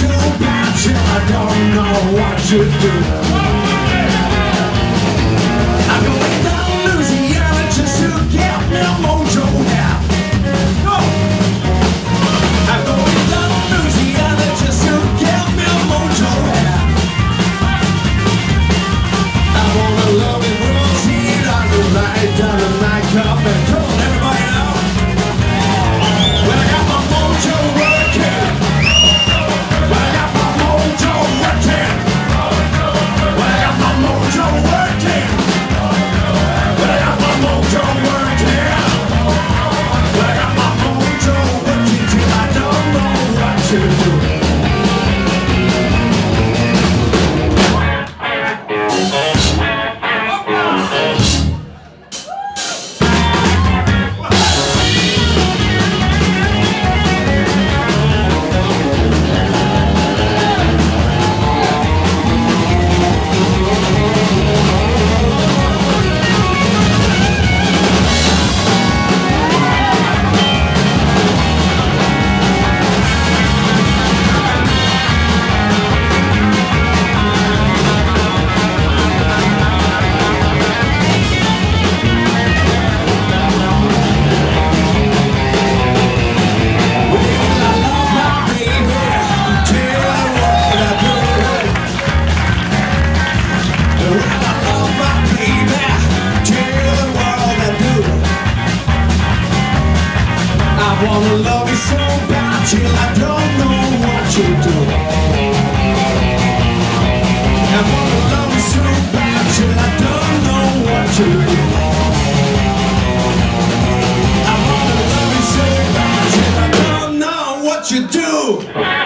so bad till I don't know what to do. So bad I don't know what do. I wanna love you so bad I don't know what do. I wanna love you so bad I don't know what you do.